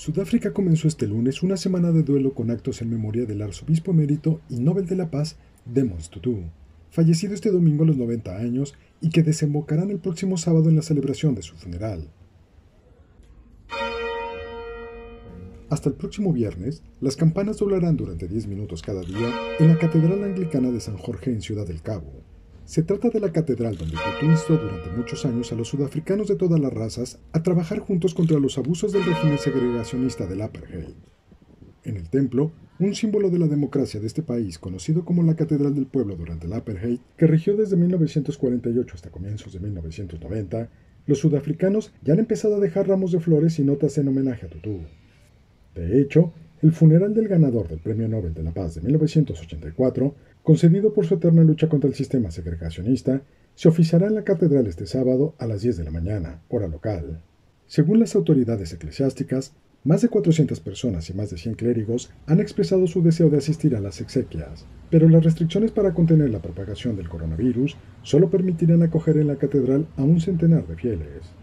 Sudáfrica comenzó este lunes una semana de duelo con actos en memoria del arzobispo emérito y Nobel de la Paz, Desmond Tutu, fallecido este domingo a los 90 años y que desembocarán el próximo sábado en la celebración de su funeral. Hasta el próximo viernes, las campanas doblarán durante 10 minutos cada día en la Catedral Anglicana de San Jorge en Ciudad del Cabo. Se trata de la catedral donde Tutu instó durante muchos años a los sudafricanos de todas las razas a trabajar juntos contra los abusos del régimen segregacionista del apartheid. En el templo, un símbolo de la democracia de este país, conocido como la Catedral del Pueblo durante el apartheid, que rigió desde 1948 hasta comienzos de 1990, los sudafricanos ya han empezado a dejar ramos de flores y notas en homenaje a Tutu. De hecho, el funeral del ganador del Premio Nobel de la Paz de 1984 concedido por su eterna lucha contra el sistema segregacionista, se oficiará en la catedral este sábado a las 10 de la mañana, hora local. Según las autoridades eclesiásticas, más de 400 personas y más de 100 clérigos han expresado su deseo de asistir a las exequias, pero las restricciones para contener la propagación del coronavirus solo permitirán acoger en la catedral a un centenar de fieles.